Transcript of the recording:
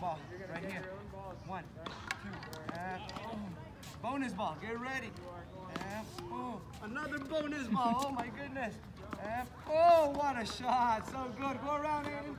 ball right here. One, two, and boom. Bonus ball, get ready. And boom. Another bonus ball, oh my goodness. And oh, what a shot, so good. Go around, Aiden.